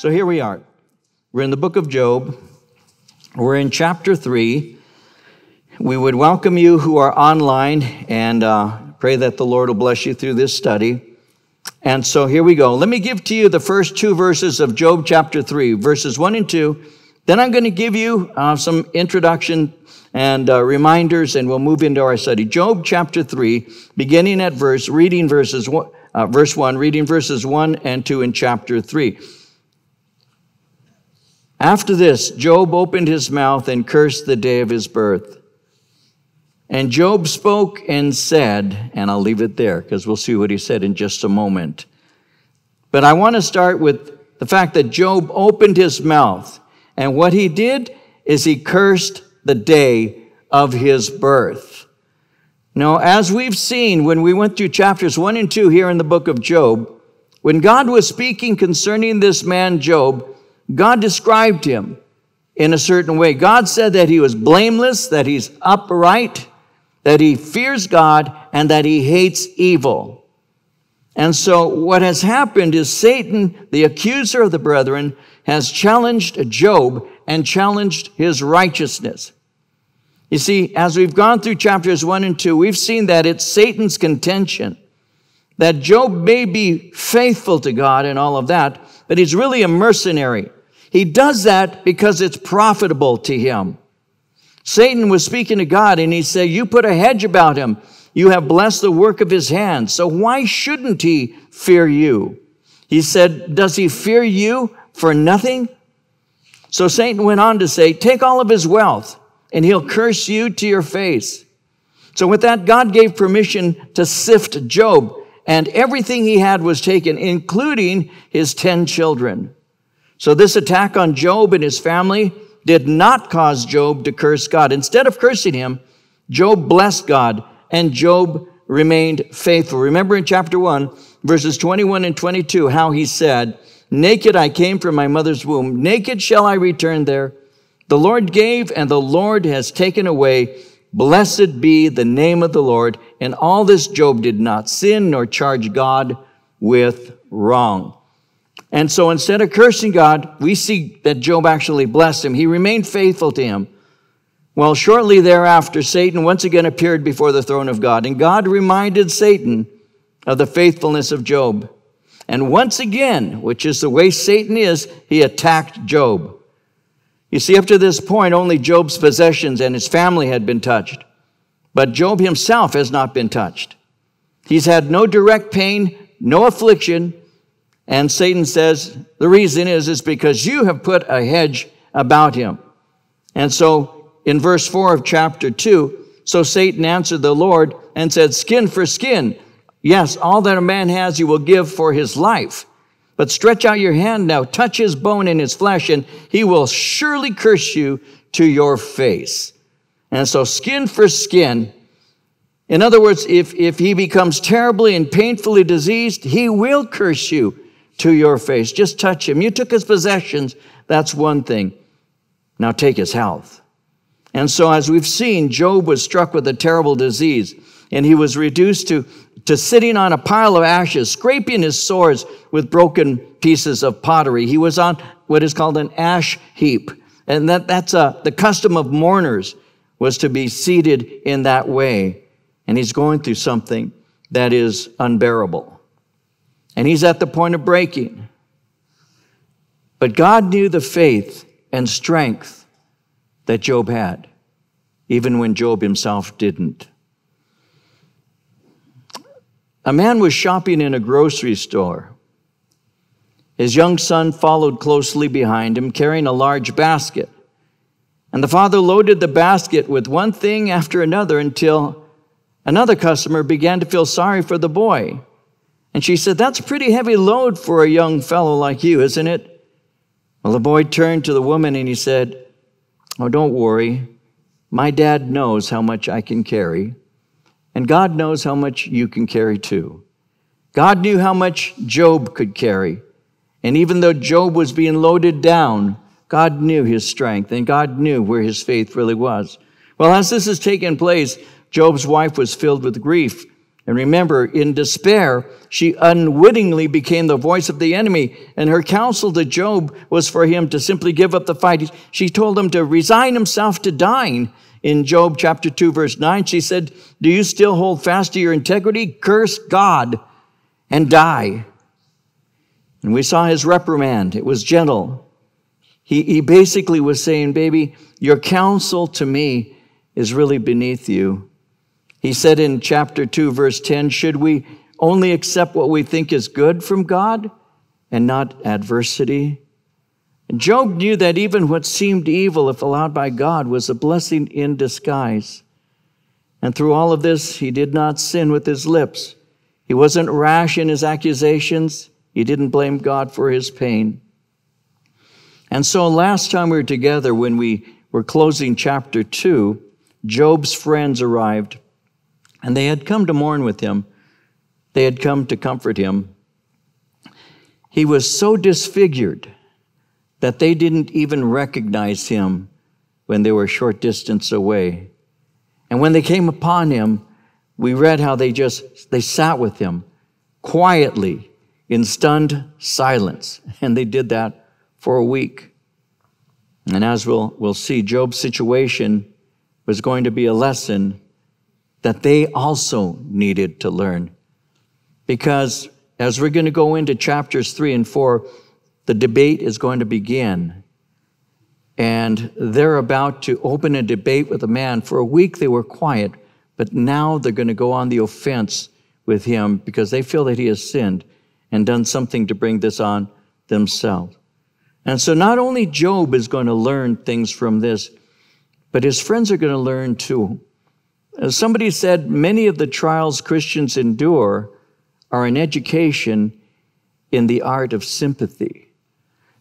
So here we are. We're in the book of Job. We're in chapter 3. We would welcome you who are online and uh, pray that the Lord will bless you through this study. And so here we go. Let me give to you the first two verses of Job chapter 3, verses 1 and 2. Then I'm going to give you uh, some introduction and uh, reminders, and we'll move into our study. Job chapter 3, beginning at verse, reading verses, uh, verse 1, reading verses 1 and 2 in chapter 3. After this, Job opened his mouth and cursed the day of his birth. And Job spoke and said, and I'll leave it there because we'll see what he said in just a moment. But I want to start with the fact that Job opened his mouth, and what he did is he cursed the day of his birth. Now, as we've seen when we went through chapters one and two here in the book of Job, when God was speaking concerning this man, Job, God described him in a certain way. God said that he was blameless, that he's upright, that he fears God, and that he hates evil. And so, what has happened is Satan, the accuser of the brethren, has challenged Job and challenged his righteousness. You see, as we've gone through chapters one and two, we've seen that it's Satan's contention that Job may be faithful to God and all of that, but he's really a mercenary. He does that because it's profitable to him. Satan was speaking to God and he said, You put a hedge about him. You have blessed the work of his hands. So why shouldn't he fear you? He said, Does he fear you for nothing? So Satan went on to say, Take all of his wealth and he'll curse you to your face. So with that, God gave permission to sift Job and everything he had was taken, including his 10 children. So this attack on Job and his family did not cause Job to curse God. Instead of cursing him, Job blessed God and Job remained faithful. Remember in chapter 1, verses 21 and 22, how he said, Naked I came from my mother's womb, naked shall I return there. The Lord gave and the Lord has taken away. Blessed be the name of the Lord. And all this Job did not sin nor charge God with wrong. And so instead of cursing God, we see that Job actually blessed him. He remained faithful to him. Well, shortly thereafter, Satan once again appeared before the throne of God, and God reminded Satan of the faithfulness of Job. And once again, which is the way Satan is, he attacked Job. You see, up to this point, only Job's possessions and his family had been touched. But Job himself has not been touched. He's had no direct pain, no affliction, and Satan says, the reason is, is because you have put a hedge about him. And so in verse 4 of chapter 2, so Satan answered the Lord and said, Skin for skin. Yes, all that a man has you will give for his life. But stretch out your hand now, touch his bone and his flesh, and he will surely curse you to your face. And so, skin for skin. In other words, if, if he becomes terribly and painfully diseased, he will curse you to your face. Just touch him. You took his possessions. That's one thing. Now take his health. And so, as we've seen, Job was struck with a terrible disease, and he was reduced to, to sitting on a pile of ashes, scraping his sores with broken pieces of pottery. He was on what is called an ash heap. And that, that's a, the custom of mourners was to be seated in that way. And he's going through something that is unbearable and he's at the point of breaking. But God knew the faith and strength that Job had, even when Job himself didn't. A man was shopping in a grocery store. His young son followed closely behind him, carrying a large basket. And the father loaded the basket with one thing after another until another customer began to feel sorry for the boy. And she said, That's a pretty heavy load for a young fellow like you, isn't it? Well, the boy turned to the woman and he said, Oh, don't worry. My dad knows how much I can carry, and God knows how much you can carry too. God knew how much Job could carry. And even though Job was being loaded down, God knew his strength and God knew where his faith really was. Well, as this is taking place, Job's wife was filled with grief And remember, in despair, she unwittingly became the voice of the enemy. And her counsel to Job was for him to simply give up the fight. She told him to resign himself to dying. In Job chapter 2, verse 9, she said, Do you still hold fast to your integrity? Curse God and die. And we saw his reprimand. It was gentle. He, he basically was saying, Baby, your counsel to me is really beneath you. He said in chapter 2, verse 10, Should we only accept what we think is good from God and not adversity? And Job knew that even what seemed evil, if allowed by God, was a blessing in disguise. And through all of this, he did not sin with his lips. He wasn't rash in his accusations. He didn't blame God for his pain. And so last time we were together, when we were closing chapter 2, Job's friends arrived and they had come to mourn with him, they had come to comfort him. He was so disfigured that they didn't even recognize him when they were a short distance away. And when they came upon him, we read how they just they sat with him quietly in stunned silence and they did that for a week and as we'll, we'll see job's situation was going to be a lesson that they also needed to learn. Because as we're going to go into chapters three and four, the debate is going to begin. And they're about to open a debate with a man. For a week they were quiet, but now they're going to go on the offense with him because they feel that he has sinned and done something to bring this on themselves. And so not only Job is going to learn things from this, but his friends are going to learn too. Somebody said, many of the trials Christians endure are an education in the art of sympathy.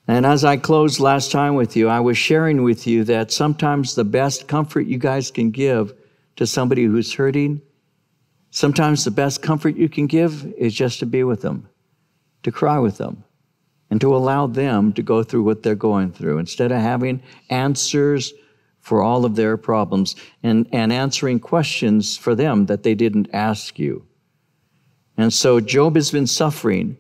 And as I closed last time with you, I was sharing with you that sometimes the best comfort you guys can give to somebody who's hurting, sometimes the best comfort you can give is just to be with them, to cry with them, and to allow them to go through what they're going through instead of having answers for all of their problems and, and answering questions for them that they didn't ask you. And so Job has been suffering,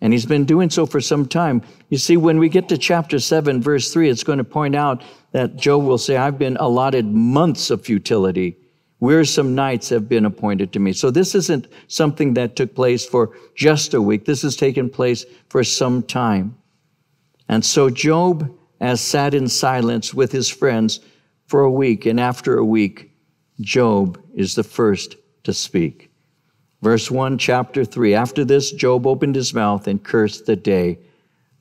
and he's been doing so for some time. You see, when we get to chapter 7, verse 3, it's going to point out that Job will say, I've been allotted months of futility. Wearisome nights have been appointed to me. So this isn't something that took place for just a week. This has taken place for some time. And so Job has sat in silence with his friends for a week, and after a week, Job is the first to speak. Verse 1, chapter 3. After this, Job opened his mouth and cursed the day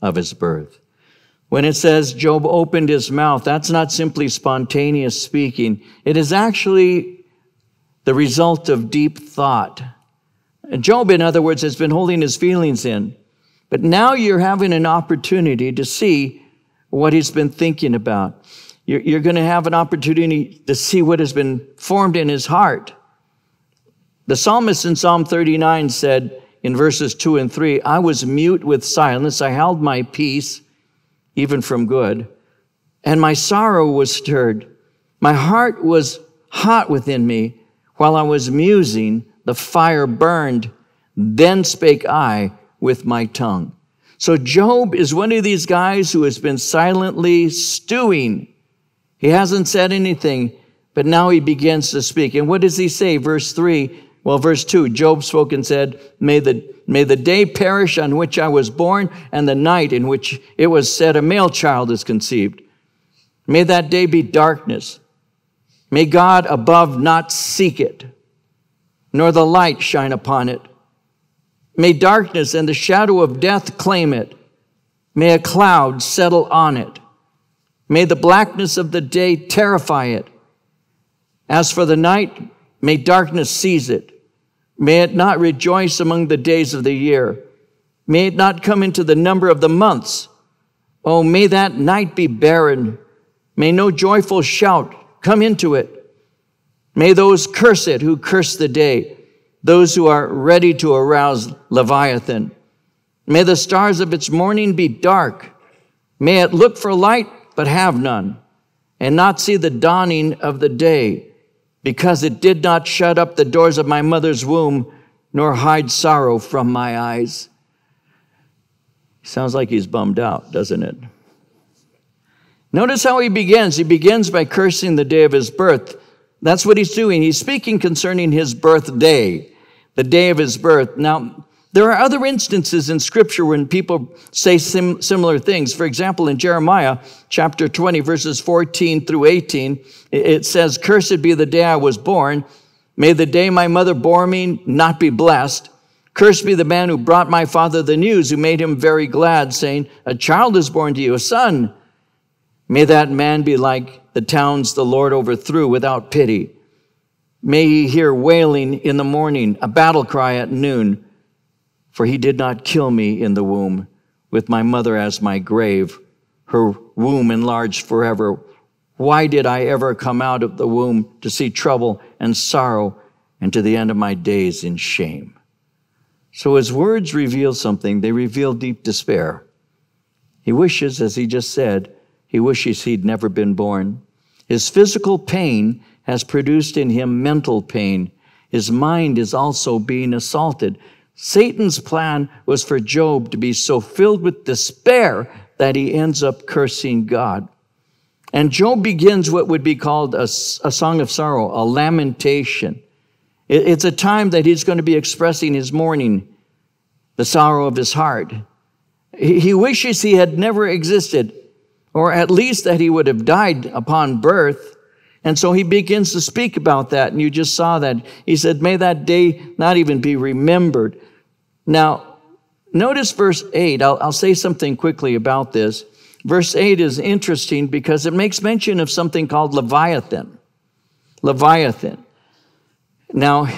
of his birth. When it says Job opened his mouth, that's not simply spontaneous speaking. It is actually the result of deep thought. Job, in other words, has been holding his feelings in. But now you're having an opportunity to see what he's been thinking about. You're, you're going to have an opportunity to see what has been formed in his heart. The psalmist in Psalm 39 said in verses 2 and 3 I was mute with silence, I held my peace, even from good, and my sorrow was stirred. My heart was hot within me. While I was musing, the fire burned. Then spake I with my tongue. So Job is one of these guys who has been silently stewing he hasn't said anything, but now he begins to speak. And what does he say? Verse 3, well, verse 2 Job spoke and said, May the, may the day perish on which I was born, and the night in which it was said, A male child is conceived. May that day be darkness. May God above not seek it, nor the light shine upon it. May darkness and the shadow of death claim it. May a cloud settle on it. May the blackness of the day terrify it. As for the night, may darkness seize it. May it not rejoice among the days of the year. May it not come into the number of the months. Oh, may that night be barren. May no joyful shout come into it. May those curse it who curse the day, those who are ready to arouse Leviathan. May the stars of its morning be dark. May it look for light but have none, and not see the dawning of the day, because it did not shut up the doors of my mother's womb. nor hide sorrow from my eyes. Sounds like he's bummed out, doesn't it? Notice how he begins. He begins by cursing the day of his birth. That's what he's doing. He's speaking concerning his birthday, the day of his birth. Now, there are other instances in scripture when people say sim- similar things. For example, in Jeremiah chapter 20, verses 14 through 18, it says, Cursed be the day I was born. May the day my mother bore me not be blessed. Cursed be the man who brought my father the news, who made him very glad, saying, A child is born to you, a son. May that man be like the towns the Lord overthrew without pity. May he hear wailing in the morning, a battle cry at noon. For he did not kill me in the womb, with my mother as my grave, her womb enlarged forever. Why did I ever come out of the womb to see trouble and sorrow and to the end of my days in shame? So his words reveal something. They reveal deep despair. He wishes, as he just said, he wishes he'd never been born. His physical pain has produced in him mental pain. His mind is also being assaulted. Satan's plan was for Job to be so filled with despair that he ends up cursing God. And Job begins what would be called a, a song of sorrow, a lamentation. It's a time that he's going to be expressing his mourning, the sorrow of his heart. He wishes he had never existed, or at least that he would have died upon birth. And so he begins to speak about that, and you just saw that. He said, May that day not even be remembered. Now, notice verse 8. I'll, I'll say something quickly about this. Verse 8 is interesting because it makes mention of something called Leviathan. Leviathan. Now,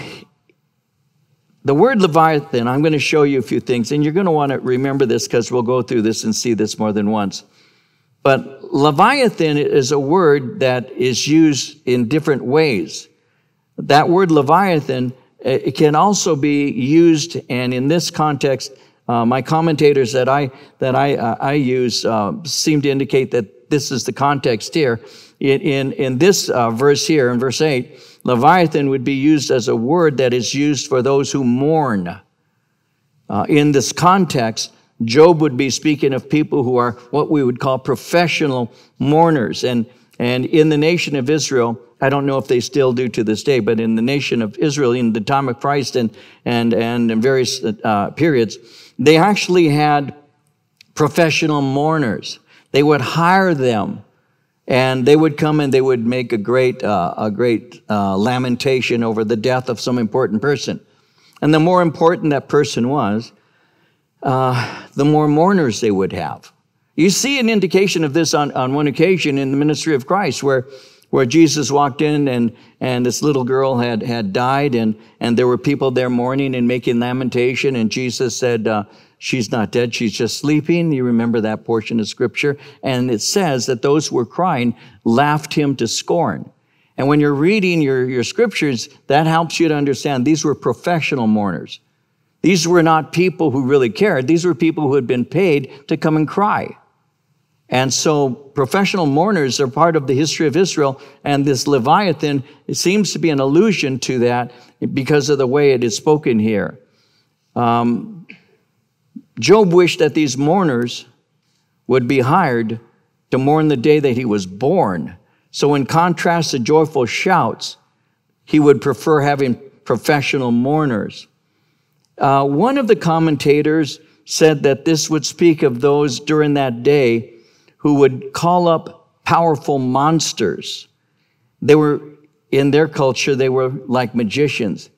the word Leviathan, I'm going to show you a few things, and you're going to want to remember this because we'll go through this and see this more than once. But Leviathan is a word that is used in different ways. That word Leviathan it can also be used, and in this context, uh, my commentators that I that I uh, I use uh, seem to indicate that this is the context here. In in, in this uh, verse here, in verse eight, Leviathan would be used as a word that is used for those who mourn. Uh, in this context, Job would be speaking of people who are what we would call professional mourners. And, and in the nation of Israel, I don't know if they still do to this day, but in the nation of Israel, in the time of Christ and, and, and in various uh, periods, they actually had professional mourners. They would hire them and they would come and they would make a great, uh, a great uh, lamentation over the death of some important person. And the more important that person was, uh, the more mourners they would have. You see an indication of this on, on one occasion in the ministry of Christ where, where Jesus walked in and, and this little girl had, had died and, and there were people there mourning and making lamentation and Jesus said, uh, She's not dead, she's just sleeping. You remember that portion of scripture. And it says that those who were crying laughed him to scorn. And when you're reading your, your scriptures, that helps you to understand these were professional mourners. These were not people who really cared. These were people who had been paid to come and cry. And so professional mourners are part of the history of Israel. And this Leviathan, it seems to be an allusion to that because of the way it is spoken here. Um, Job wished that these mourners would be hired to mourn the day that he was born. So, in contrast to joyful shouts, he would prefer having professional mourners. Uh, one of the commentators said that this would speak of those during that day who would call up powerful monsters. They were, in their culture, they were like magicians,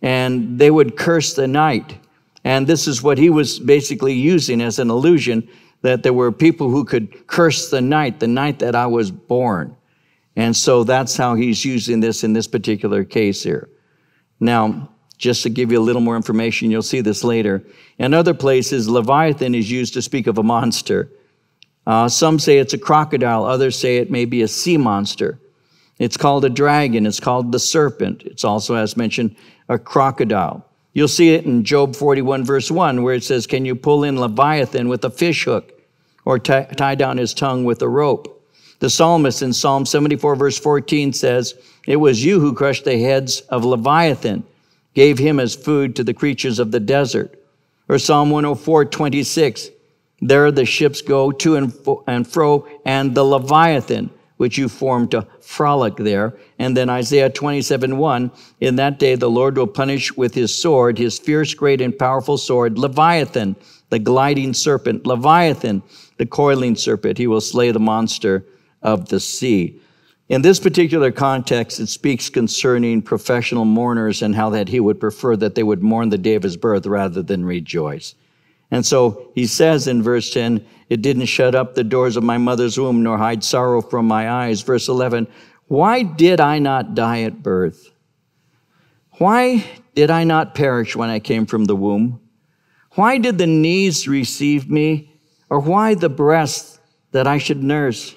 and they would curse the night and this is what he was basically using as an illusion that there were people who could curse the night, the night that I was born. And so that's how he's using this in this particular case here. Now, just to give you a little more information, you'll see this later. In other places, Leviathan is used to speak of a monster. Uh, some say it's a crocodile, others say it may be a sea monster. It's called a dragon, it's called the serpent. It's also, as mentioned, a crocodile. You'll see it in Job 41, verse 1, where it says, Can you pull in Leviathan with a fish hook or t- tie down his tongue with a rope? The psalmist in Psalm 74, verse 14 says, It was you who crushed the heads of Leviathan, gave him as food to the creatures of the desert. Or Psalm 104, 26. There the ships go to and fro, and the Leviathan, which you formed to frolic there. And then Isaiah 27, 1. In that day the Lord will punish with his sword, his fierce, great, and powerful sword, Leviathan, the gliding serpent, Leviathan, the coiling serpent. He will slay the monster of the sea. In this particular context, it speaks concerning professional mourners and how that he would prefer that they would mourn the day of his birth rather than rejoice. And so he says in verse 10, it didn't shut up the doors of my mother's womb nor hide sorrow from my eyes. Verse 11, why did I not die at birth? Why did I not perish when I came from the womb? Why did the knees receive me? Or why the breasts that I should nurse?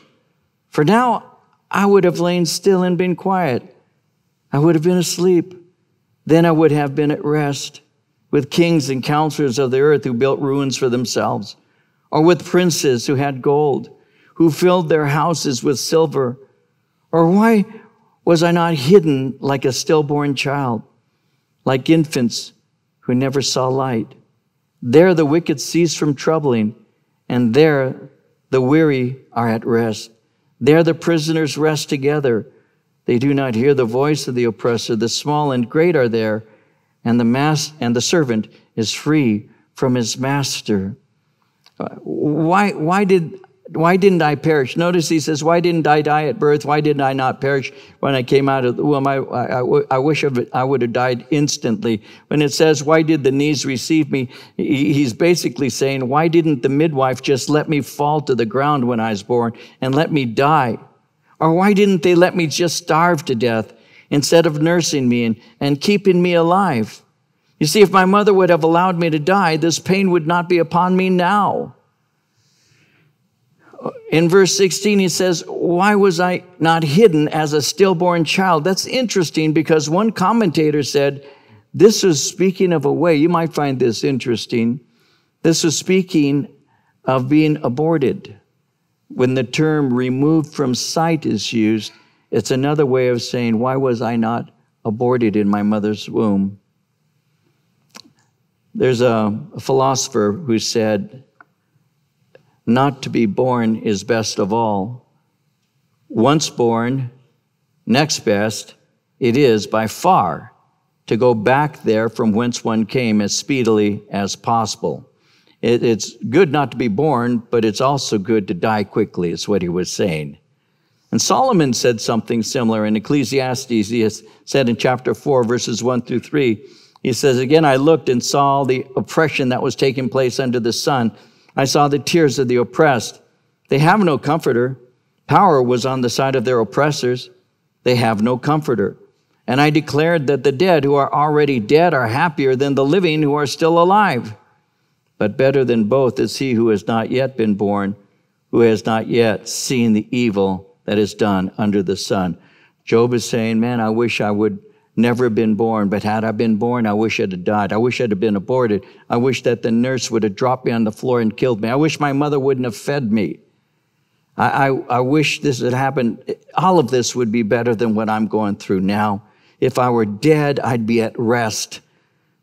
For now I would have lain still and been quiet. I would have been asleep. Then I would have been at rest with kings and counselors of the earth who built ruins for themselves, or with princes who had gold, who filled their houses with silver. Or why was I not hidden like a stillborn child, like infants who never saw light? There the wicked cease from troubling, and there the weary are at rest. There the prisoners rest together. They do not hear the voice of the oppressor. The small and great are there, and the mass and the servant is free from his master. Uh, why, why did why didn't I perish? Notice he says, Why didn't I die at birth? Why didn't I not perish when I came out of the womb? I, I, I wish I would have died instantly. When it says, Why did the knees receive me? He's basically saying, Why didn't the midwife just let me fall to the ground when I was born and let me die? Or why didn't they let me just starve to death instead of nursing me and, and keeping me alive? You see, if my mother would have allowed me to die, this pain would not be upon me now in verse 16, he says, Why was I not hidden as a stillborn child? That's interesting because one commentator said, This is speaking of a way. You might find this interesting. This is speaking of being aborted. When the term removed from sight is used, it's another way of saying, Why was I not aborted in my mother's womb? There's a, a philosopher who said, not to be born is best of all. Once born, next best, it is by far to go back there from whence one came as speedily as possible. It, it's good not to be born, but it's also good to die quickly, is what he was saying. And Solomon said something similar in Ecclesiastes. He said in chapter 4, verses 1 through 3, he says, Again, I looked and saw the oppression that was taking place under the sun I saw the tears of the oppressed. They have no comforter. Power was on the side of their oppressors. They have no comforter. And I declared that the dead who are already dead are happier than the living who are still alive. But better than both is he who has not yet been born, who has not yet seen the evil that is done under the sun. Job is saying, Man, I wish I would never been born, but had I been born, I wish I'd have died. I wish I'd have been aborted. I wish that the nurse would have dropped me on the floor and killed me. I wish my mother wouldn't have fed me. I, I, I wish this had happened. All of this would be better than what I'm going through now. If I were dead, I'd be at rest,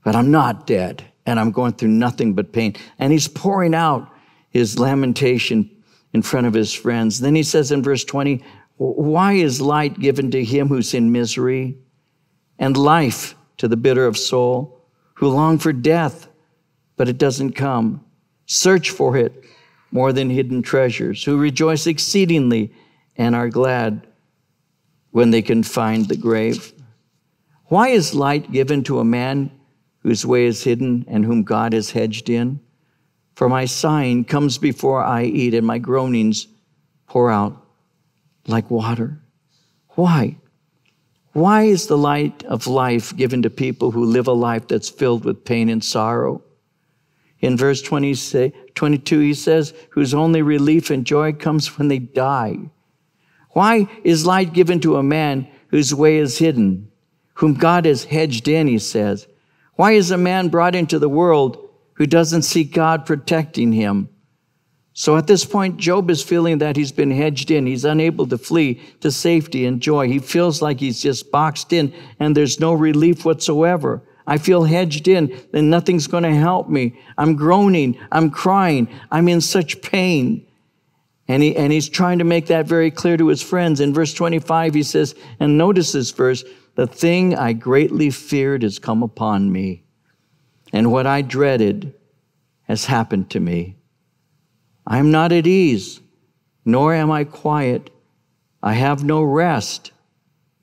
but I'm not dead and I'm going through nothing but pain. And he's pouring out his lamentation in front of his friends. Then he says in verse 20, why is light given to him who's in misery? And life to the bitter of soul, who long for death, but it doesn't come. Search for it more than hidden treasures, who rejoice exceedingly and are glad when they can find the grave. Why is light given to a man whose way is hidden and whom God has hedged in? For my sighing comes before I eat, and my groanings pour out like water. Why? Why is the light of life given to people who live a life that's filled with pain and sorrow? In verse 20, 22, he says, whose only relief and joy comes when they die. Why is light given to a man whose way is hidden, whom God has hedged in, he says? Why is a man brought into the world who doesn't see God protecting him? So at this point, Job is feeling that he's been hedged in. He's unable to flee to safety and joy. He feels like he's just boxed in and there's no relief whatsoever. I feel hedged in, then nothing's going to help me. I'm groaning. I'm crying. I'm in such pain. And, he, and he's trying to make that very clear to his friends. In verse 25, he says, and notice this verse, the thing I greatly feared has come upon me, and what I dreaded has happened to me. I am not at ease, nor am I quiet. I have no rest,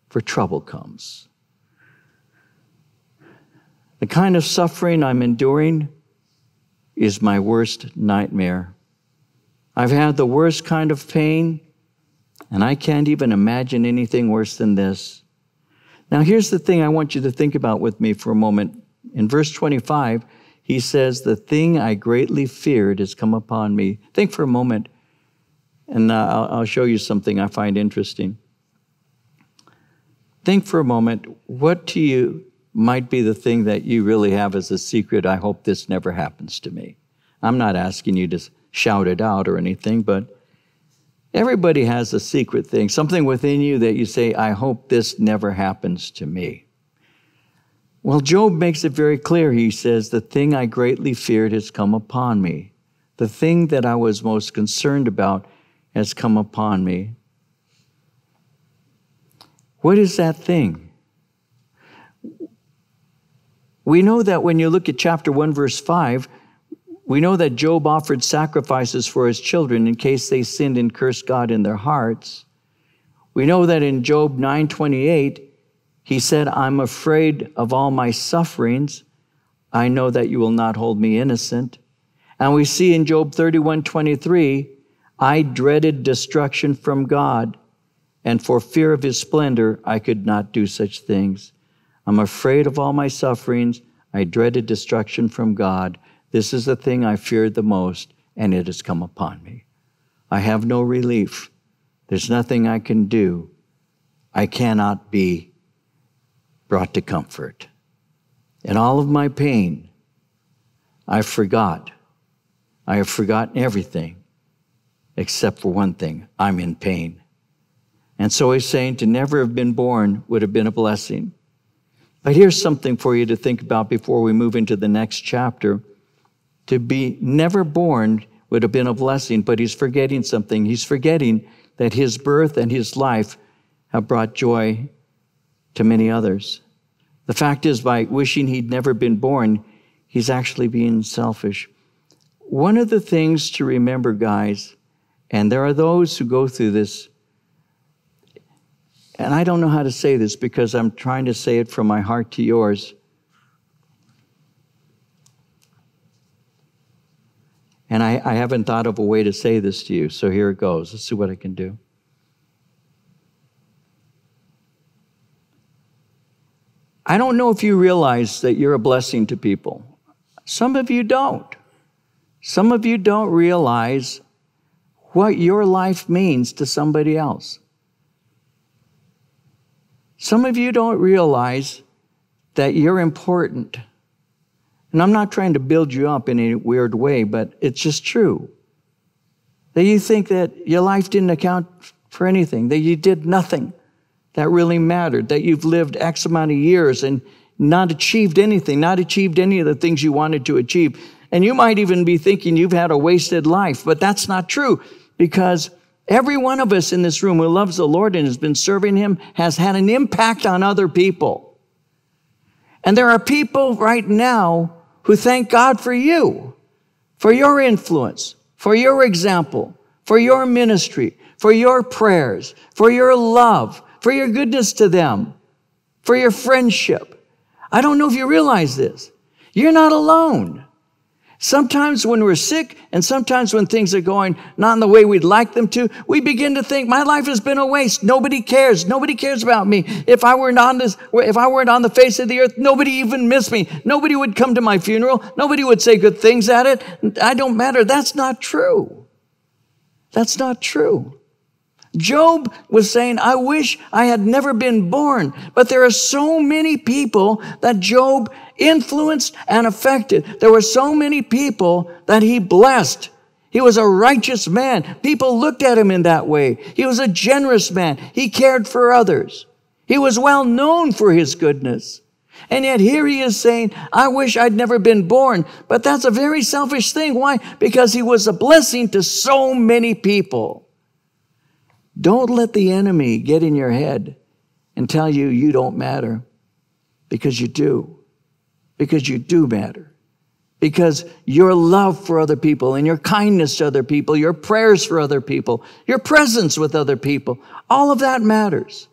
for trouble comes. The kind of suffering I'm enduring is my worst nightmare. I've had the worst kind of pain, and I can't even imagine anything worse than this. Now, here's the thing I want you to think about with me for a moment. In verse 25, he says, The thing I greatly feared has come upon me. Think for a moment, and uh, I'll, I'll show you something I find interesting. Think for a moment, what to you might be the thing that you really have as a secret? I hope this never happens to me. I'm not asking you to shout it out or anything, but everybody has a secret thing, something within you that you say, I hope this never happens to me. Well, Job makes it very clear. He says, The thing I greatly feared has come upon me. The thing that I was most concerned about has come upon me. What is that thing? We know that when you look at chapter 1, verse 5, we know that Job offered sacrifices for his children in case they sinned and cursed God in their hearts. We know that in Job 9:28, he said, "I'm afraid of all my sufferings. I know that you will not hold me innocent." And we see in Job 31:23, I dreaded destruction from God, and for fear of his splendor, I could not do such things. I'm afraid of all my sufferings. I dreaded destruction from God. This is the thing I feared the most, and it has come upon me. I have no relief. There's nothing I can do. I cannot be brought to comfort. In all of my pain, I forgot. I have forgotten everything except for one thing I'm in pain. And so he's saying to never have been born would have been a blessing. But here's something for you to think about before we move into the next chapter. To be never born would have been a blessing, but he's forgetting something. He's forgetting that his birth and his life have brought joy to many others. The fact is, by wishing he'd never been born, he's actually being selfish. One of the things to remember, guys, and there are those who go through this, and I don't know how to say this because I'm trying to say it from my heart to yours. And I, I haven't thought of a way to say this to you, so here it goes. Let's see what I can do. I don't know if you realize that you're a blessing to people. Some of you don't. Some of you don't realize what your life means to somebody else. Some of you don't realize that you're important. And I'm not trying to build you up in a weird way, but it's just true. That you think that your life didn't account for anything, that you did nothing that really mattered, that you've lived X amount of years and not achieved anything, not achieved any of the things you wanted to achieve. And you might even be thinking you've had a wasted life, but that's not true because every one of us in this room who loves the Lord and has been serving Him has had an impact on other people. And there are people right now who thank God for you, for your influence, for your example, for your ministry, for your prayers, for your love, for your goodness to them, for your friendship. I don't know if you realize this. You're not alone. Sometimes when we're sick and sometimes when things are going not in the way we'd like them to, we begin to think, my life has been a waste. Nobody cares. Nobody cares about me. If I weren't on this, if I weren't on the face of the earth, nobody even missed me. Nobody would come to my funeral. Nobody would say good things at it. I don't matter. That's not true. That's not true. Job was saying, I wish I had never been born. But there are so many people that Job influenced and affected. There were so many people that he blessed. He was a righteous man. People looked at him in that way. He was a generous man. He cared for others. He was well known for his goodness. And yet here he is saying, I wish I'd never been born. But that's a very selfish thing. Why? Because he was a blessing to so many people. Don't let the enemy get in your head and tell you you don't matter because you do. Because you do matter. Because your love for other people and your kindness to other people, your prayers for other people, your presence with other people, all of that matters.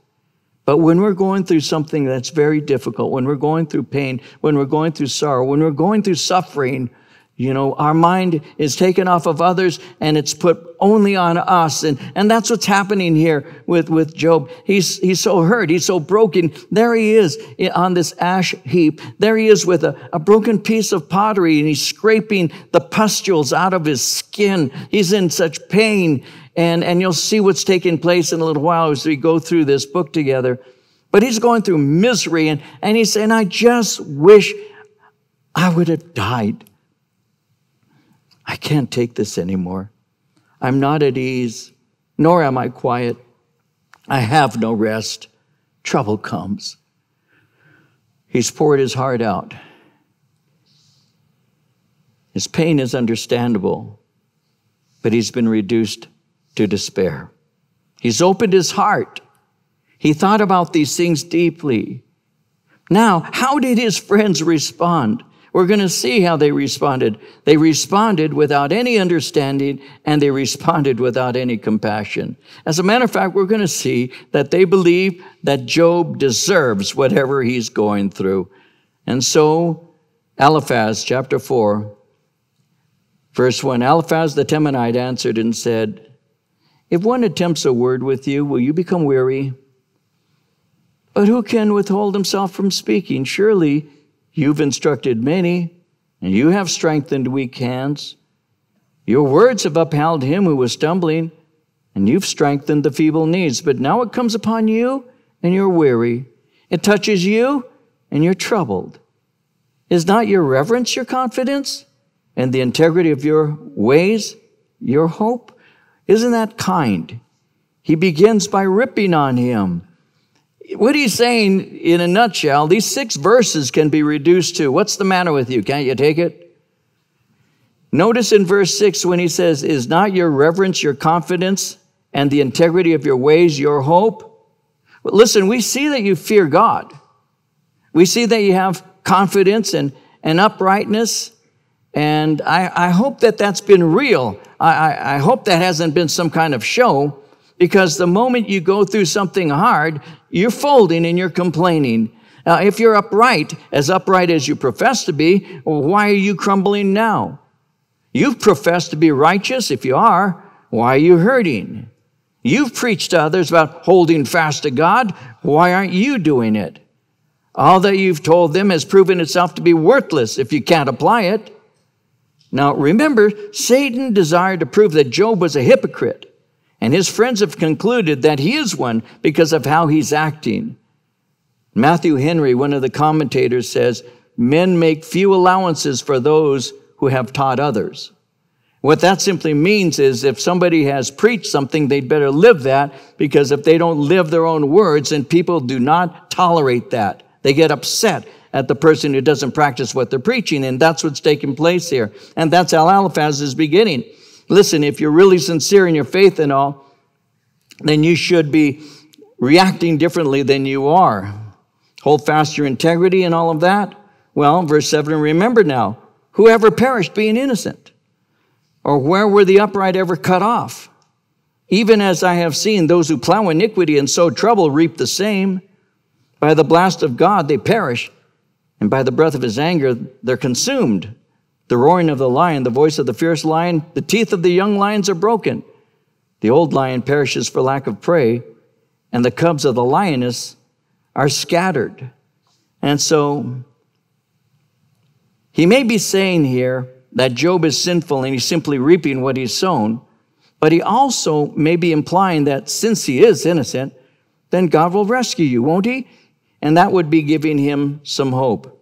But when we're going through something that's very difficult, when we're going through pain, when we're going through sorrow, when we're going through suffering, you know, our mind is taken off of others and it's put only on us. And, and that's what's happening here with, with Job. He's, he's so hurt. He's so broken. There he is on this ash heap. There he is with a, a broken piece of pottery and he's scraping the pustules out of his skin. He's in such pain. And, and you'll see what's taking place in a little while as we go through this book together. But he's going through misery and, and he's saying, I just wish I would have died. I can't take this anymore. I'm not at ease, nor am I quiet. I have no rest. Trouble comes. He's poured his heart out. His pain is understandable, but he's been reduced to despair. He's opened his heart. He thought about these things deeply. Now, how did his friends respond? We're going to see how they responded. They responded without any understanding and they responded without any compassion. As a matter of fact, we're going to see that they believe that Job deserves whatever he's going through. And so, Eliphaz, chapter 4, verse 1 Eliphaz the Temanite answered and said, If one attempts a word with you, will you become weary? But who can withhold himself from speaking? Surely You've instructed many, and you have strengthened weak hands. Your words have upheld him who was stumbling, and you've strengthened the feeble knees. But now it comes upon you, and you're weary. It touches you, and you're troubled. Is not your reverence your confidence, and the integrity of your ways your hope? Isn't that kind? He begins by ripping on him what he's saying in a nutshell, these six verses can be reduced to what's the matter with you? Can't you take it? Notice in verse 6 when he says, Is not your reverence your confidence and the integrity of your ways your hope? Listen, we see that you fear God. We see that you have confidence and, and uprightness. And I, I hope that that's been real. I, I, I hope that hasn't been some kind of show because the moment you go through something hard, you're folding and you're complaining. Now, if you're upright, as upright as you profess to be, why are you crumbling now? You've professed to be righteous. If you are, why are you hurting? You've preached to others about holding fast to God. Why aren't you doing it? All that you've told them has proven itself to be worthless if you can't apply it. Now, remember, Satan desired to prove that Job was a hypocrite. And his friends have concluded that he is one because of how he's acting. Matthew Henry, one of the commentators, says, Men make few allowances for those who have taught others. What that simply means is if somebody has preached something, they'd better live that because if they don't live their own words, and people do not tolerate that. They get upset at the person who doesn't practice what they're preaching, and that's what's taking place here. And that's how Eliphaz is beginning. Listen, if you're really sincere in your faith and all, then you should be reacting differently than you are. Hold fast your integrity and all of that. Well, verse 7 remember now, whoever perished being innocent? Or where were the upright ever cut off? Even as I have seen those who plow iniquity and sow trouble reap the same. By the blast of God they perish, and by the breath of his anger they're consumed. The roaring of the lion, the voice of the fierce lion, the teeth of the young lions are broken. The old lion perishes for lack of prey, and the cubs of the lioness are scattered. And so he may be saying here that Job is sinful and he's simply reaping what he's sown, but he also may be implying that since he is innocent, then God will rescue you, won't he? And that would be giving him some hope.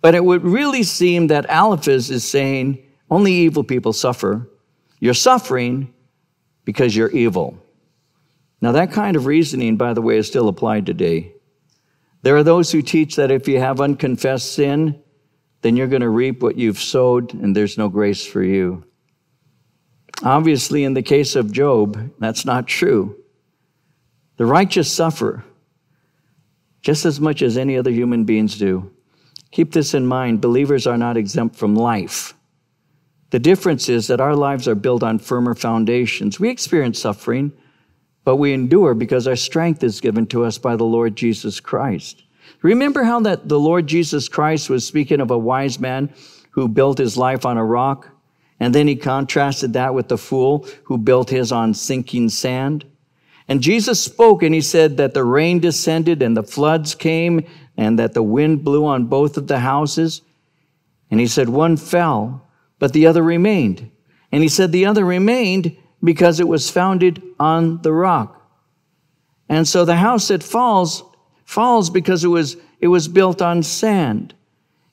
But it would really seem that Eliphaz is saying only evil people suffer. You're suffering because you're evil. Now, that kind of reasoning, by the way, is still applied today. There are those who teach that if you have unconfessed sin, then you're going to reap what you've sowed and there's no grace for you. Obviously, in the case of Job, that's not true. The righteous suffer just as much as any other human beings do. Keep this in mind believers are not exempt from life. The difference is that our lives are built on firmer foundations. We experience suffering, but we endure because our strength is given to us by the Lord Jesus Christ. Remember how that the Lord Jesus Christ was speaking of a wise man who built his life on a rock? And then he contrasted that with the fool who built his on sinking sand. And Jesus spoke and he said that the rain descended and the floods came and that the wind blew on both of the houses. And he said one fell, but the other remained. And he said the other remained because it was founded on the rock. And so the house that falls falls because it was, it was built on sand.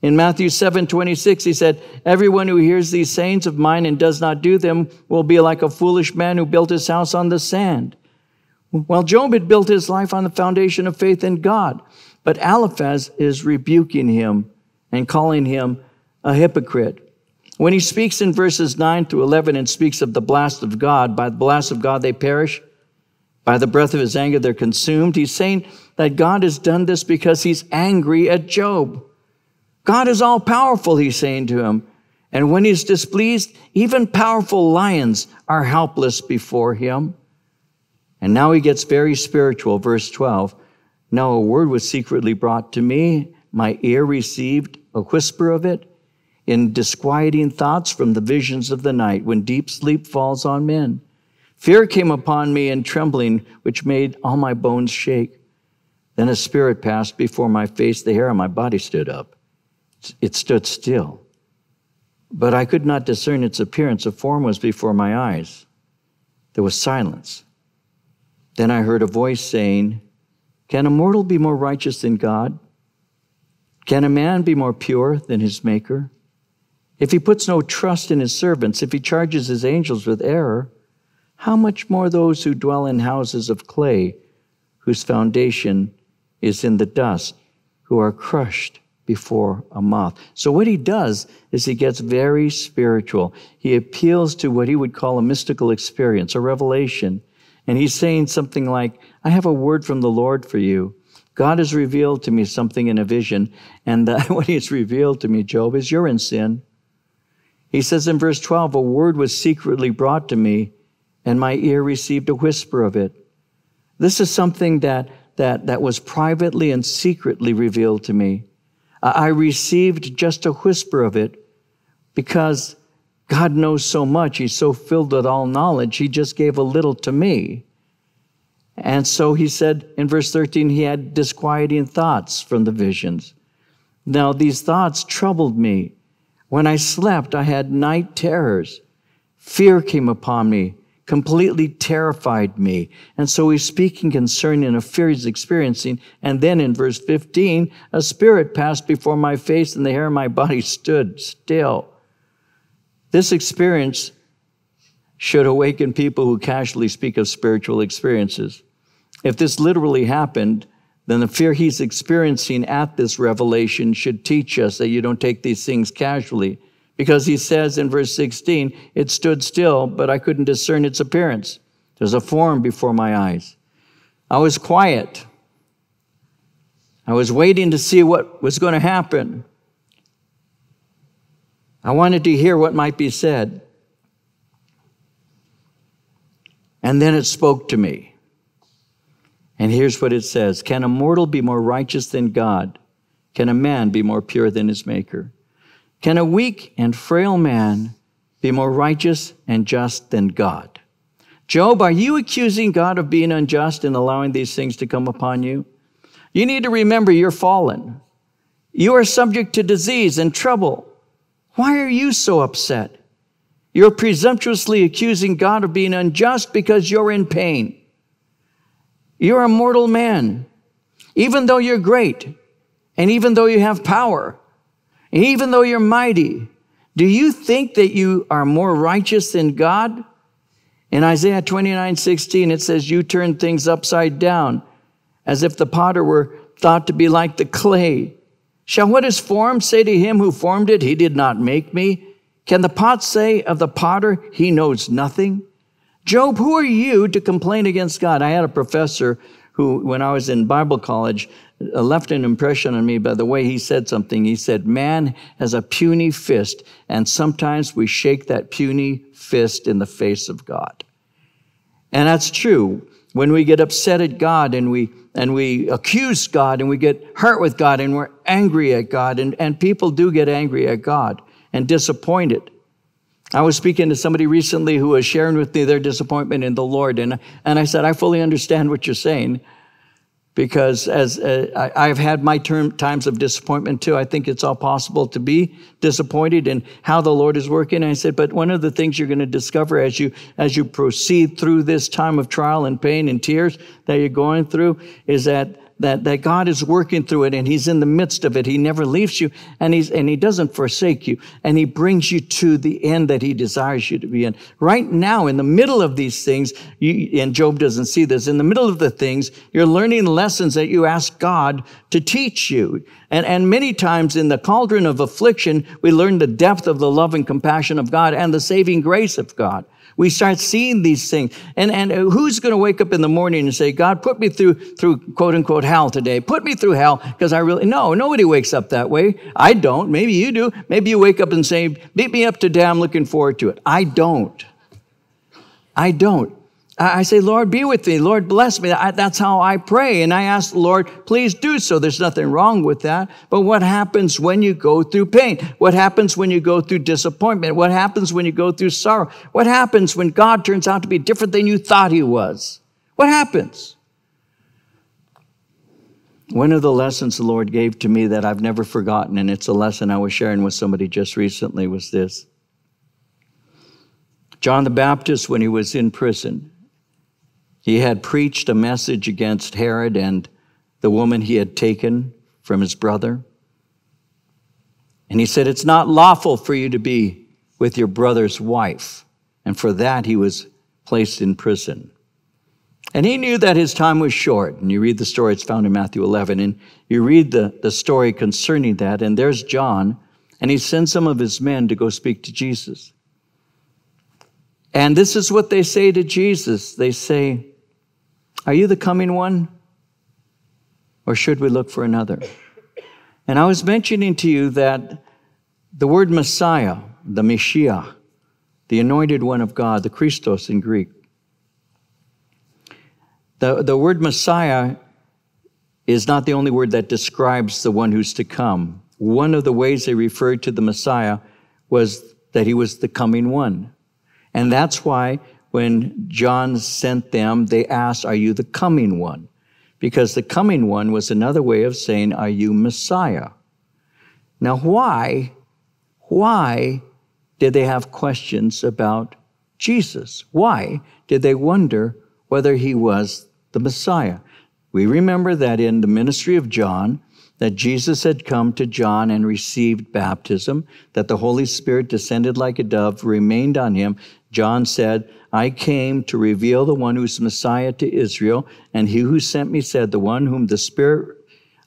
In Matthew 7 26, he said, Everyone who hears these sayings of mine and does not do them will be like a foolish man who built his house on the sand. Well, Job had built his life on the foundation of faith in God, but Eliphaz is rebuking him and calling him a hypocrite. When he speaks in verses 9 to 11 and speaks of the blast of God, by the blast of God they perish, by the breath of his anger they're consumed, he's saying that God has done this because he's angry at Job. God is all powerful, he's saying to him. And when he's displeased, even powerful lions are helpless before him. And now he gets very spiritual. Verse 12. Now a word was secretly brought to me. My ear received a whisper of it in disquieting thoughts from the visions of the night when deep sleep falls on men. Fear came upon me and trembling, which made all my bones shake. Then a spirit passed before my face, the hair on my body stood up. It stood still. But I could not discern its appearance. A form was before my eyes. There was silence. Then I heard a voice saying, Can a mortal be more righteous than God? Can a man be more pure than his Maker? If he puts no trust in his servants, if he charges his angels with error, how much more those who dwell in houses of clay, whose foundation is in the dust, who are crushed before a moth. So what he does is he gets very spiritual. He appeals to what he would call a mystical experience, a revelation. And he's saying something like, I have a word from the Lord for you. God has revealed to me something in a vision. And uh, what he's revealed to me, Job, is you're in sin. He says in verse 12, a word was secretly brought to me and my ear received a whisper of it. This is something that that, that was privately and secretly revealed to me. I received just a whisper of it because God knows so much. He's so filled with all knowledge. He just gave a little to me. And so he said in verse 13, he had disquieting thoughts from the visions. Now, these thoughts troubled me. When I slept, I had night terrors. Fear came upon me completely terrified me. And so he's speaking concerning a fear he's experiencing. And then in verse 15, a spirit passed before my face and the hair of my body stood still. This experience should awaken people who casually speak of spiritual experiences. If this literally happened, then the fear he's experiencing at this revelation should teach us that you don't take these things casually. Because he says in verse 16, it stood still, but I couldn't discern its appearance. There's a form before my eyes. I was quiet. I was waiting to see what was going to happen. I wanted to hear what might be said. And then it spoke to me. And here's what it says Can a mortal be more righteous than God? Can a man be more pure than his Maker? Can a weak and frail man be more righteous and just than God? Job, are you accusing God of being unjust and allowing these things to come upon you? You need to remember you're fallen. You are subject to disease and trouble. Why are you so upset? You're presumptuously accusing God of being unjust because you're in pain. You're a mortal man. Even though you're great, and even though you have power, even though you're mighty, do you think that you are more righteous than God? In Isaiah 29 16, it says, You turn things upside down, as if the potter were thought to be like the clay. Shall what is formed say to him who formed it, He did not make me? Can the pot say of the potter, He knows nothing? Job, who are you to complain against God? I had a professor who, when I was in Bible college, uh, left an impression on me by the way he said something. He said, Man has a puny fist, and sometimes we shake that puny fist in the face of God. And that's true. When we get upset at God and we and we accuse God and we get hurt with God and we're angry at God, and, and people do get angry at God and disappointed. I was speaking to somebody recently who was sharing with me their disappointment in the Lord, and, and I said, I fully understand what you're saying because as uh, I, have had my term, times of disappointment too. I think it's all possible to be disappointed in how the Lord is working. And I said, but one of the things you're going to discover as you as you proceed through this time of trial and pain and tears that you're going through is that that, that God is working through it and He's in the midst of it. He never leaves you and He's, and He doesn't forsake you and He brings you to the end that He desires you to be in. Right now, in the middle of these things, you, and Job doesn't see this, in the middle of the things, you're learning lessons that you ask God to teach you. And, and many times in the cauldron of affliction, we learn the depth of the love and compassion of God and the saving grace of God. We start seeing these things. And, and who's going to wake up in the morning and say, God, put me through, through quote unquote hell today. Put me through hell because I really, no, nobody wakes up that way. I don't. Maybe you do. Maybe you wake up and say, beat me up today. I'm looking forward to it. I don't. I don't. I say, Lord, be with me. Lord, bless me. That's how I pray. And I ask the Lord, please do so. There's nothing wrong with that. But what happens when you go through pain? What happens when you go through disappointment? What happens when you go through sorrow? What happens when God turns out to be different than you thought he was? What happens? One of the lessons the Lord gave to me that I've never forgotten, and it's a lesson I was sharing with somebody just recently, was this. John the Baptist, when he was in prison, he had preached a message against Herod and the woman he had taken from his brother. And he said, It's not lawful for you to be with your brother's wife. And for that, he was placed in prison. And he knew that his time was short. And you read the story, it's found in Matthew 11. And you read the, the story concerning that. And there's John, and he sends some of his men to go speak to Jesus. And this is what they say to Jesus they say, are you the coming one? Or should we look for another? And I was mentioning to you that the word Messiah, the Messiah, the anointed one of God, the Christos in Greek, the, the word Messiah is not the only word that describes the one who's to come. One of the ways they referred to the Messiah was that he was the coming one. And that's why when John sent them, they asked, Are you the coming one? Because the coming one was another way of saying, Are you Messiah? Now, why, why did they have questions about Jesus? Why did they wonder whether he was the Messiah? We remember that in the ministry of John, that Jesus had come to John and received baptism, that the Holy Spirit descended like a dove, remained on him. John said, I came to reveal the one who's Messiah to Israel, and he who sent me said, The one whom the Spirit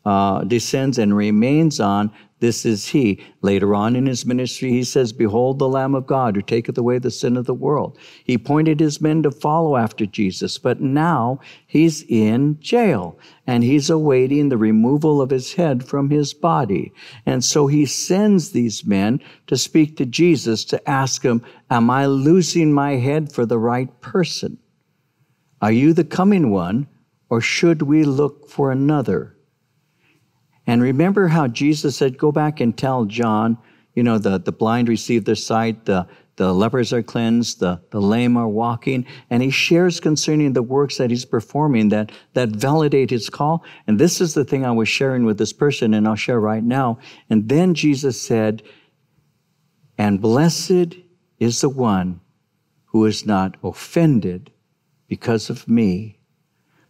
uh, descends and remains on, this is he. Later on in his ministry, he says, Behold the Lamb of God who taketh away the sin of the world. He pointed his men to follow after Jesus, but now he's in jail and he's awaiting the removal of his head from his body. And so he sends these men to speak to Jesus to ask him, Am I losing my head for the right person? Are you the coming one, or should we look for another? And remember how Jesus said, Go back and tell John, you know, the, the blind receive their sight, the, the lepers are cleansed, the, the lame are walking, and he shares concerning the works that he's performing that, that validate his call. And this is the thing I was sharing with this person, and I'll share right now. And then Jesus said, And blessed is the one who is not offended because of me.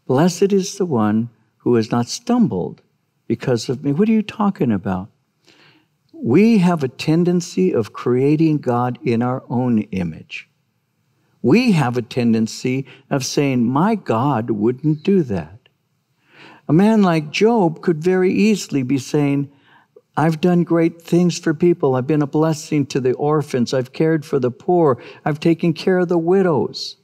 Blessed is the one who has not stumbled because of me. What are you talking about? We have a tendency of creating God in our own image. We have a tendency of saying, My God wouldn't do that. A man like Job could very easily be saying, I've done great things for people. I've been a blessing to the orphans. I've cared for the poor. I've taken care of the widows.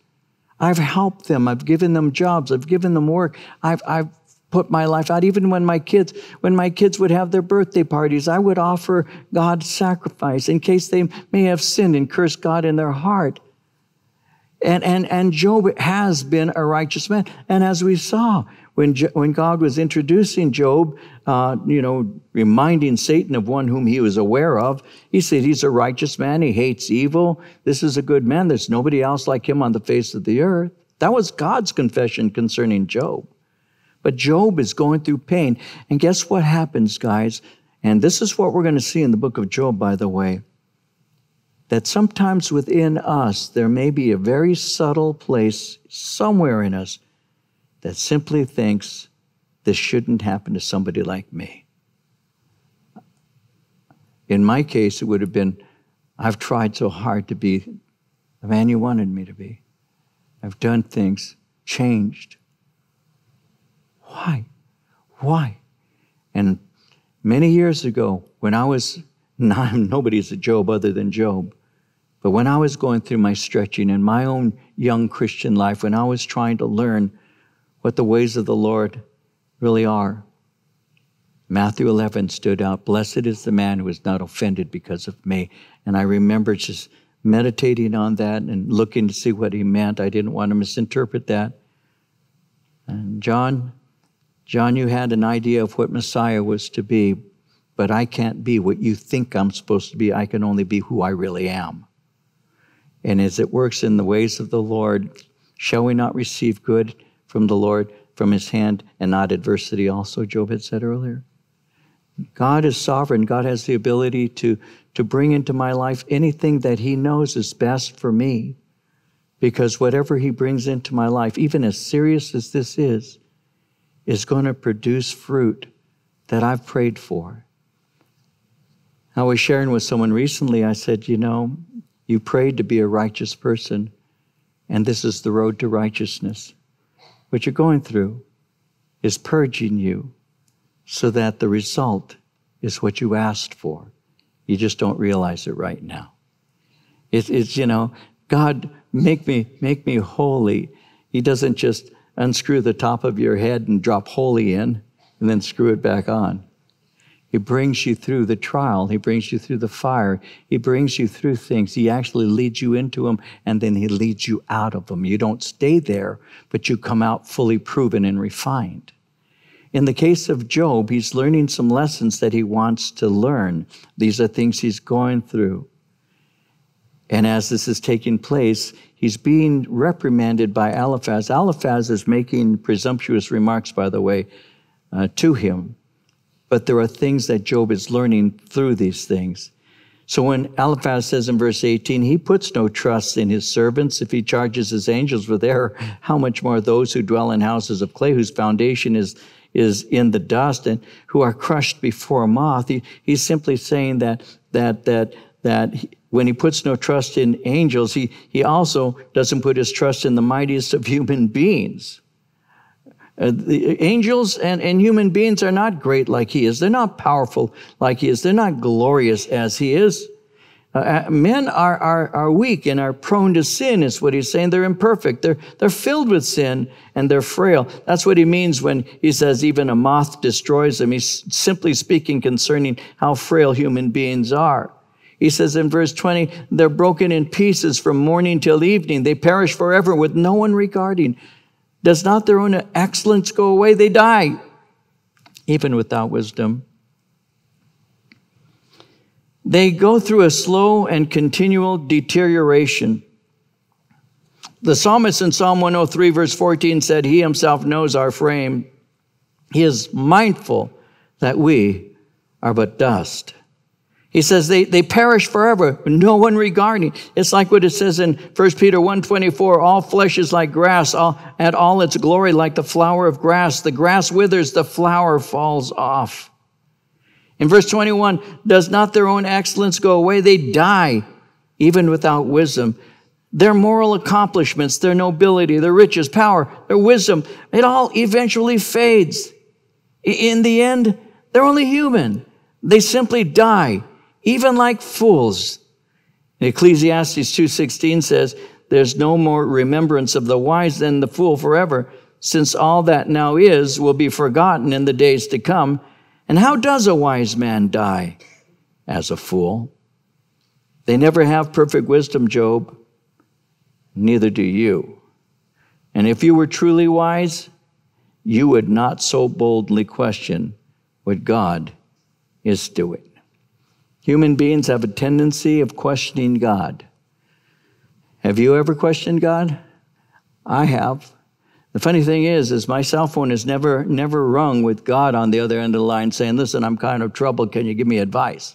I've helped them. I've given them jobs. I've given them work. I've, I've put my life out. Even when my kids, when my kids would have their birthday parties, I would offer God sacrifice in case they may have sinned and cursed God in their heart. And, and, and Job has been a righteous man. And as we saw, when, when God was introducing Job, uh, you know, reminding Satan of one whom he was aware of, he said, He's a righteous man. He hates evil. This is a good man. There's nobody else like him on the face of the earth. That was God's confession concerning Job. But Job is going through pain. And guess what happens, guys? And this is what we're going to see in the book of Job, by the way. That sometimes within us, there may be a very subtle place somewhere in us that simply thinks this shouldn't happen to somebody like me. In my case, it would have been I've tried so hard to be the man you wanted me to be. I've done things, changed, why? Why? And many years ago, when I was, nobody's a Job other than Job, but when I was going through my stretching in my own young Christian life, when I was trying to learn what the ways of the Lord really are, Matthew 11 stood out. Blessed is the man who is not offended because of me. And I remember just meditating on that and looking to see what he meant. I didn't want to misinterpret that. And John John, you had an idea of what Messiah was to be, but I can't be what you think I'm supposed to be. I can only be who I really am. And as it works in the ways of the Lord, shall we not receive good from the Lord, from his hand, and not adversity also, Job had said earlier? God is sovereign. God has the ability to, to bring into my life anything that he knows is best for me. Because whatever he brings into my life, even as serious as this is, is going to produce fruit that I've prayed for. I was sharing with someone recently, I said, You know, you prayed to be a righteous person, and this is the road to righteousness. What you're going through is purging you so that the result is what you asked for. You just don't realize it right now. It, it's, you know, God, make me, make me holy. He doesn't just unscrew the top of your head and drop holy in and then screw it back on. He brings you through the trial. He brings you through the fire. He brings you through things. He actually leads you into them and then he leads you out of them. You don't stay there, but you come out fully proven and refined. In the case of Job, he's learning some lessons that he wants to learn. These are things he's going through. And as this is taking place, he's being reprimanded by Eliphaz. Eliphaz is making presumptuous remarks, by the way, uh, to him. But there are things that Job is learning through these things. So when Eliphaz says in verse 18, he puts no trust in his servants. If he charges his angels with error, how much more those who dwell in houses of clay, whose foundation is, is in the dust and who are crushed before a moth. He, he's simply saying that, that, that, that when he puts no trust in angels, he, he also doesn't put his trust in the mightiest of human beings. Uh, the angels and, and human beings are not great like he is. They're not powerful like he is. They're not glorious as he is. Uh, uh men are, are, are weak and are prone to sin, is what he's saying. They're imperfect. They're, they're filled with sin and they're frail. That's what he means when he says even a moth destroys them. He's simply speaking concerning how frail human beings are. He says in verse 20, they're broken in pieces from morning till evening. They perish forever with no one regarding. Does not their own excellence go away? They die, even without wisdom. They go through a slow and continual deterioration. The psalmist in Psalm 103, verse 14 said, He himself knows our frame. He is mindful that we are but dust. He says they, they perish forever, no one regarding. It's like what it says in 1 Peter 1.24, all flesh is like grass, all, and all its glory like the flower of grass. The grass withers, the flower falls off. In verse 21, does not their own excellence go away? They die, even without wisdom. Their moral accomplishments, their nobility, their riches, power, their wisdom, it all eventually fades. In the end, they're only human. They simply die, even like fools. Ecclesiastes 2:16 says, "There's no more remembrance of the wise than the fool forever, since all that now is will be forgotten in the days to come." And how does a wise man die? As a fool. They never have perfect wisdom, Job. Neither do you. And if you were truly wise, you would not so boldly question what God is doing. Human beings have a tendency of questioning God. Have you ever questioned God? I have. The funny thing is, is my cell phone has never, never rung with God on the other end of the line saying, listen, I'm kind of troubled. Can you give me advice?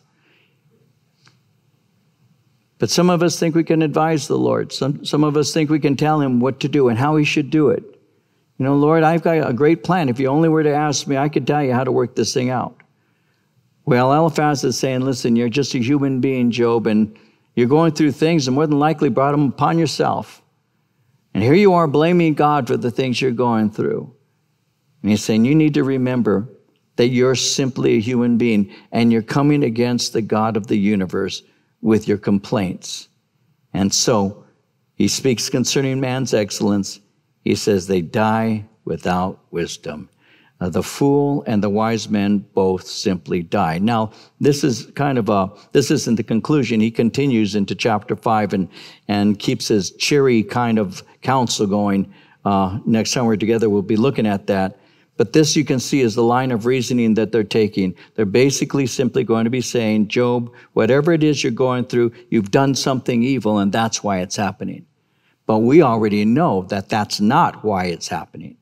But some of us think we can advise the Lord. Some, some of us think we can tell him what to do and how he should do it. You know, Lord, I've got a great plan. If you only were to ask me, I could tell you how to work this thing out. Well, Eliphaz is saying, listen, you're just a human being, Job, and you're going through things and more than likely brought them upon yourself. And here you are blaming God for the things you're going through. And he's saying, you need to remember that you're simply a human being and you're coming against the God of the universe with your complaints. And so he speaks concerning man's excellence. He says they die without wisdom. Uh, the fool and the wise men both simply die. Now, this is kind of a, this isn't the conclusion. He continues into chapter five and, and keeps his cheery kind of counsel going. Uh, next time we're together, we'll be looking at that. But this you can see is the line of reasoning that they're taking. They're basically simply going to be saying, Job, whatever it is you're going through, you've done something evil and that's why it's happening. But we already know that that's not why it's happening.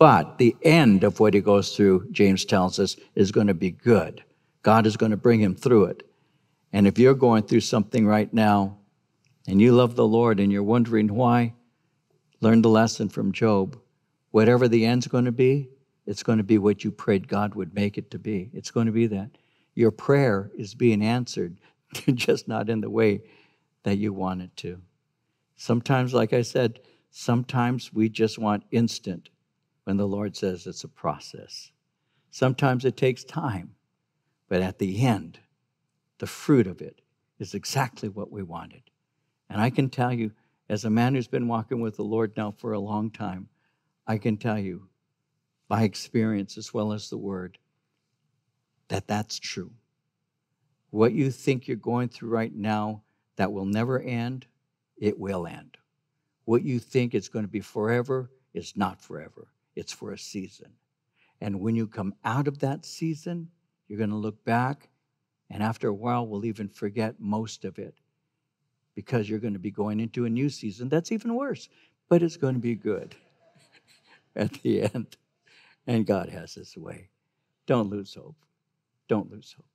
But the end of what he goes through, James tells us, is going to be good. God is going to bring him through it. And if you're going through something right now and you love the Lord and you're wondering why, learn the lesson from Job. Whatever the end's going to be, it's going to be what you prayed God would make it to be. It's going to be that. Your prayer is being answered, just not in the way that you want it to. Sometimes, like I said, sometimes we just want instant when the Lord says it's a process. Sometimes it takes time, but at the end, the fruit of it is exactly what we wanted. And I can tell you, as a man who's been walking with the Lord now for a long time, I can tell you by experience as well as the word that that's true. What you think you're going through right now that will never end, it will end. What you think is going to be forever is not forever, it's for a season. And when you come out of that season, you're going to look back, and after a while, we'll even forget most of it because you're going to be going into a new season that's even worse, but it's going to be good at the end and God has His way. Don't lose hope. Don't lose hope.